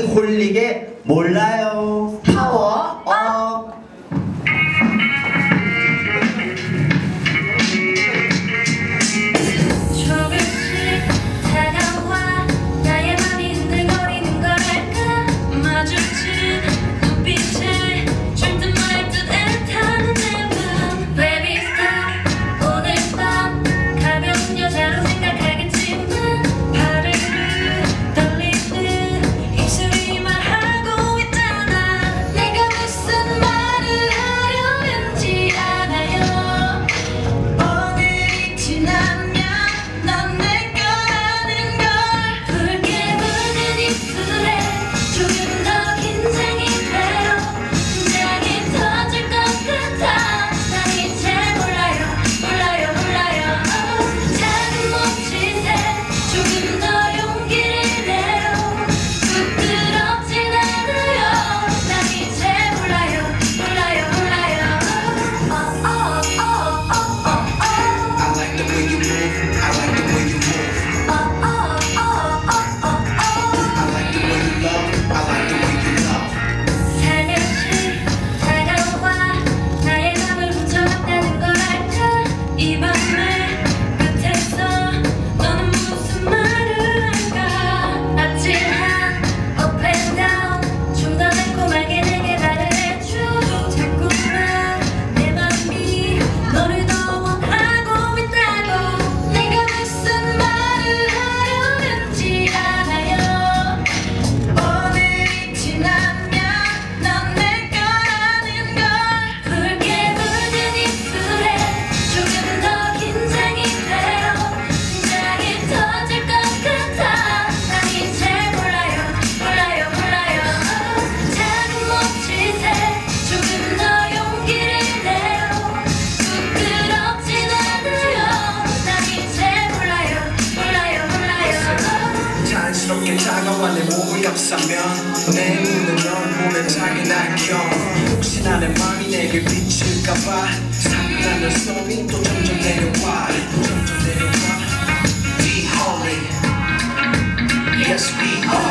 홀릭에 몰라요. 너와 내 몸을 감싸면 내 눈은 널 보면 작은 안경 혹시나 내 맘이 내게 비칠까봐 상단의 소리 또 점점 내려와. 또 점점 내려와. The Holy. Yes we are.